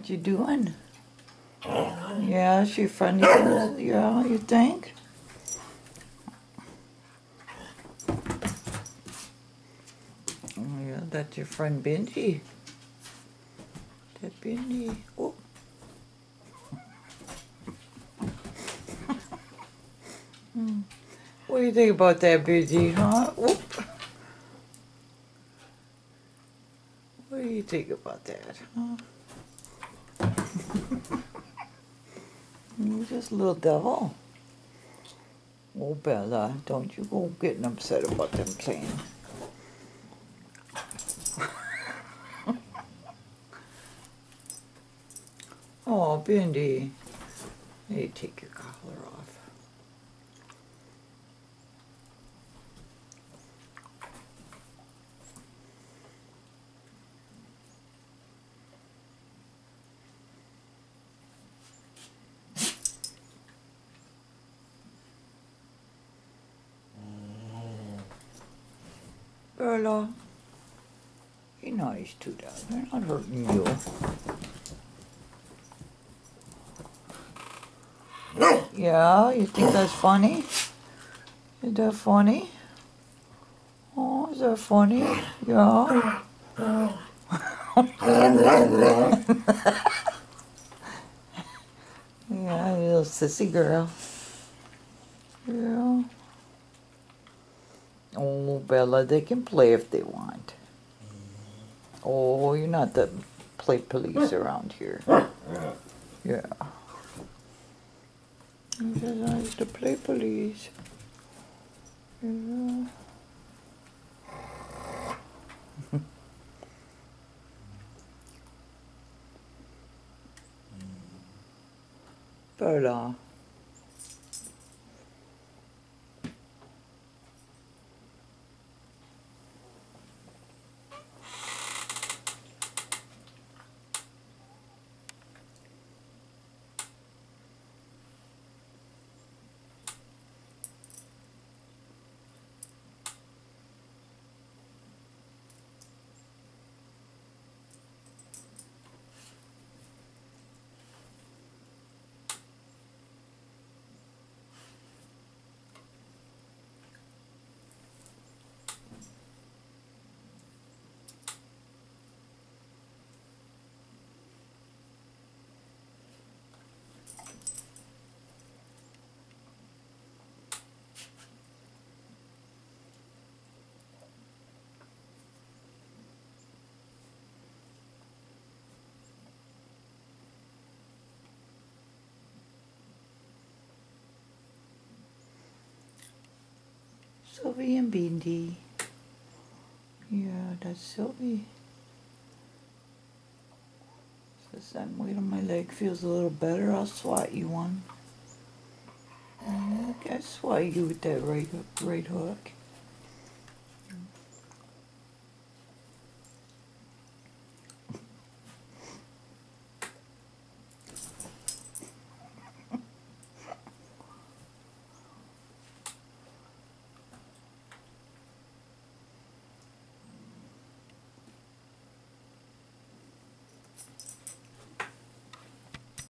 What you doing? Yeah, she funny. Yeah, you think? Oh, yeah, that's your friend Bindi. That Bindi. Oh. Hmm. What do you think about that, Bindi, huh? What do you think about that, huh? You're just a little devil. Oh, Bella, don't you go getting upset about them playing. oh, Bindi. Hey, take Bella. Uh, be nice to them. They're not hurting you. Yeah, you think that's funny? Is that funny? Oh, is that funny? Yeah. yeah, you little sissy girl. Yeah. Oh, Bella, they can play if they want. Oh, you're not the play police around here. Yeah. He says I used to play police. Yeah. Bella. Sylvie and Bindi. Yeah, that's Sylvie. Says that weight on my leg feels a little better. I'll swat you one. I swat you with that right right hook.